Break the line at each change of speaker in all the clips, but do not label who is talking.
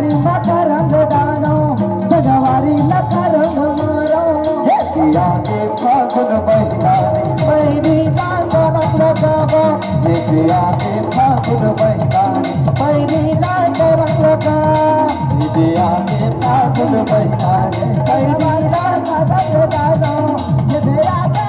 सजवारी लख रंग डानो सजवारी लख रंग मारो हे
सिया के फागुन महीना पैनी दासा मतलब गावा हे सिया के फागुन महीना पैनी दासा मतलब गावा हे सिया के फागुन महीना पैनी
दासा मतलब गावा हे सिया के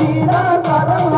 वीरा करो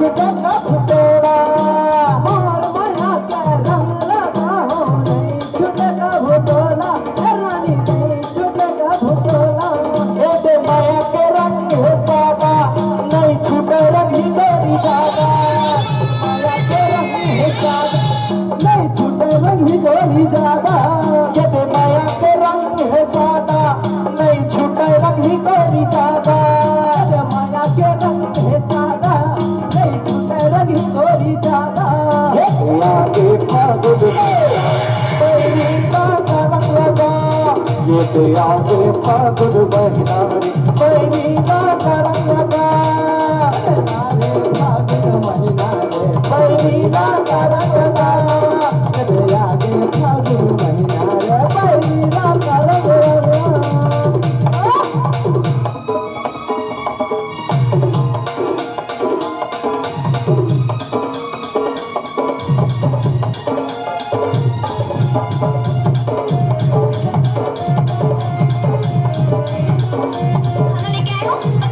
Pick up my आगे फागुन महीना कोई नीला करंगा
आगे फागुन महीना कोई नीला करंगा Thank you.
Pero...